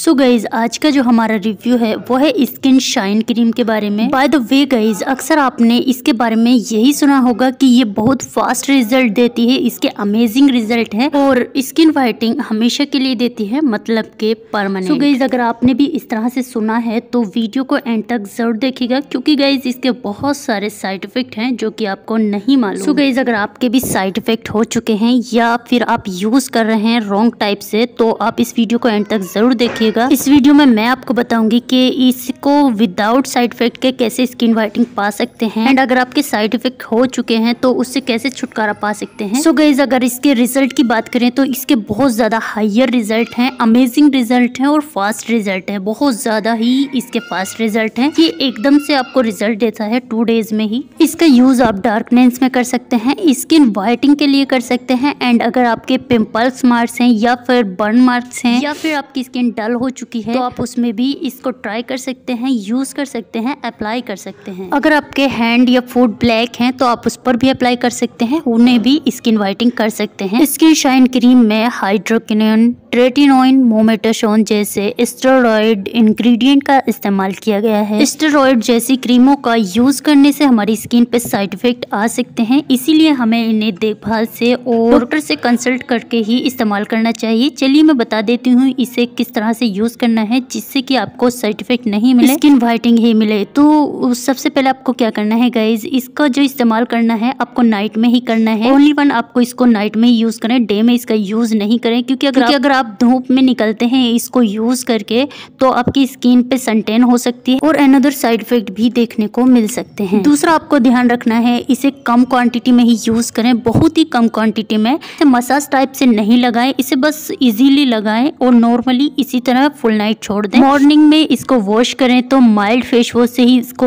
So guys आज का जो हमारा रिव्यू है, वो है स्किन शाइन क्रीम के बारे में। बाय द वे गाइज़ अक्सर आपने इसके बारे में यही सुना होगा कि ये बहुत फास्ट रिज़ल्ट देती है, इसके अमेजिंग रिज़ल्ट है और स्किन वाइटिंग हमेशा के लिए देती है मतलब के परमानेंट सो गाइज़ अगर आपने भी इस तरह से सुना है तो वीडियो को एंड तक ज़रूर देखिएगा, क्योंकि गाइज़ इसके बहुत सारे साइड इफ़ेक्ट हैं जो कि आपको नहीं मालूम। सो गाइज़ अगर आपके भी साइड इफ़ेक्ट हो चुके हैं या फिर आप यूज़ कर रहे हैं रॉन्ग टाइप से तो आप इस वीडियो को एंड तक ज़रूर देखिएगा इस वीडियो में मैं आपको बताऊँगी कि इसको विदाउट साइड इफ़ेक्ट के कैसे स्किन वाइटिंग पा सकते हैं। एंड अगर आपके साइड इफ़ेक्ट हो चुके हैं तो उससे कैसे छुटकारा पा सकते हैं। सो गाइज़ अगर इसके रिज़ल्ट की बात करें तो इसके बहुत ज़्यादा हाइयर रिज़ल्ट है अमेजिंग रिज़ल्ट है और फास्ट रिज़ल्ट है। बहुत ज़्यादा ही इसके फास्ट रिज़ल्ट है। ये एकदम से आपको रिज़ल्ट देता है टू डेज़ में ही। इसका यूज़ आप डार्कनेस में कर सकते हैं स्किन वाइटिंग के लिए कर सकते हैं। एंड अगर आपके पिंपल्स मार्क्स हैं या फिर बर्न मार्क्स हैं, या फिर आपकी स्किन डल हो चुकी है तो आप उसमें भी इसको ट्राई कर सकते हैं यूज़ कर सकते हैं अप्लाई कर सकते हैं। अगर आपके हैंड या फ़ूड ब्लैक हैं तो आप उस पर भी अप्लाई कर सकते हैं उन्हें भी स्किन वाइटिंग कर सकते हैं। स्किन शाइन क्रीम में हाइड्रोकिन ट्रेटिनोइन मोमेटाशोन जैसे स्टेरॉइड इंग्रेडिएंट का इस्तेमाल किया गया है। स्टेरॉइड जैसी क्रीमों का यूज़ करने से हमारी स्किन पे साइड इफ़ेक्ट आ सकते हैं इसीलिए हमें इन्हें देखभाल से और डॉक्टर से कंसल्ट करके ही इस्तेमाल करना चाहिए। चलिए मैं बता देती हूँ इसे किस तरह से यूज़ करना है जिससे कि आपको साइड इफ़ेक्ट नहीं मिले। स्किन वाइटिंग ही मिले। तो सबसे पहले आपको क्या करना है गाइज़ इसका जो इस्तेमाल करना है आपको नाइट में ही करना है। ओनली वन आपको इसको नाइट में ही यूज़ करें डे में इसका यूज़ नहीं करें क्योंकि अगर अगर आप धूप में निकलते हैं इसको यूज़ करके तो आपकी स्किन पे सनटेन हो सकती है और अनदर साइड इफ़ेक्ट भी देखने को मिल सकते हैं। दूसरा आपको ध्यान रखना है, इसे कम क्वांटिटी में ही यूज़ करें, बहुत ही कम क्वांटिटी में। मसाज टाइप से नहीं लगाएँ, इसे बस इजीली लगाएँ और नॉर्मली इसी तरह फुल नाइट छोड़ दें। मॉर्निंग में इसको वॉश करें तो माइल्ड फेस वॉश से ही इसको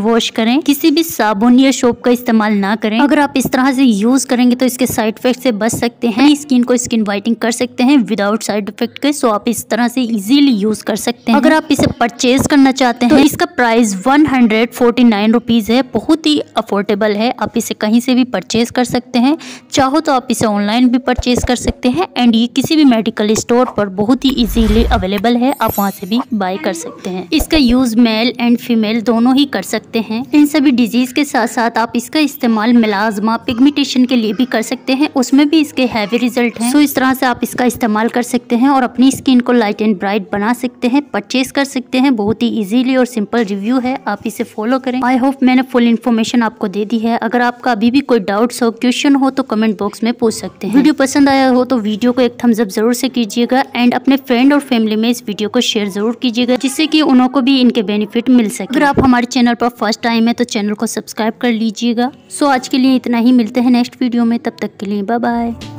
वॉश करें। किसी भी साबुन या सोप का इस्तेमाल ना करें। अगर आप इस तरह से यूज़ करेंगे तो इसके साइड इफ़ेक्ट से बच सकते हैं। स्किन को स्किन वाइटिंग कर सकते हैं विदाउट साइड इफ़ेक्ट के सो आप इस तरह से इजीली यूज़ कर सकते हैं। अगर आप इसे परचेज करना चाहते हैं। तो इसका price one hundred forty nine rupees है बहुत ही अफोर्डेबल है। आप इसे कहीं से भी परचेज कर सकते हैं। चाहो तो आप इसे ऑनलाइन भी परचेज कर सकते हैं एंड ये किसी भी मेडिकल स्टोर पर बहुत ही इजीली अवेलेबल है। आप वहाँ से भी बाय कर सकते हैं। इसका यूज़ मेल एंड फीमेल दोनों ही कर सकते हैं। इन सभी डिज़ीज़ के साथ साथ आप इसका इस्तेमाल मिलाजमा पिगमिटेशन के लिए भी कर सकते हैं। उसमें भी इसके हैवी रिज़ल्ट है। सो इस तरह से आप इसका इस्तेमाल कर सकते हैं और अपनी स्किन को लाइट एंड ब्राइट बना सकते हैं परचेज कर सकते हैं। बहुत ही इजीली और सिंपल रिव्यू है, आप इसे फॉलो करें। आई होप मैंने फुल इन्फॉर्मेशन आपको दे दी है। अगर आपका अभी भी कोई डाउट्स हो क्वेश्चन हो तो कमेंट बॉक्स में पूछ सकते हैं। वीडियो पसंद आया हो तो वीडियो को एक थम्स अप ज़रूर से कीजिएगा एंड अपने फ्रेंड और फैमिली में इस वीडियो को शेयर ज़रूर कीजिएगा, जिससे कि उन्हों को भी इनके बेनिफिट मिल सके। अगर आप हमारे चैनल पर फ़र्स्ट टाइम है तो चैनल को सब्सक्राइब कर लीजिएगा। सो आज के लिए इतना ही, मिलते हैं नेक्स्ट वीडियो में, तब तक के लिए बाय बाय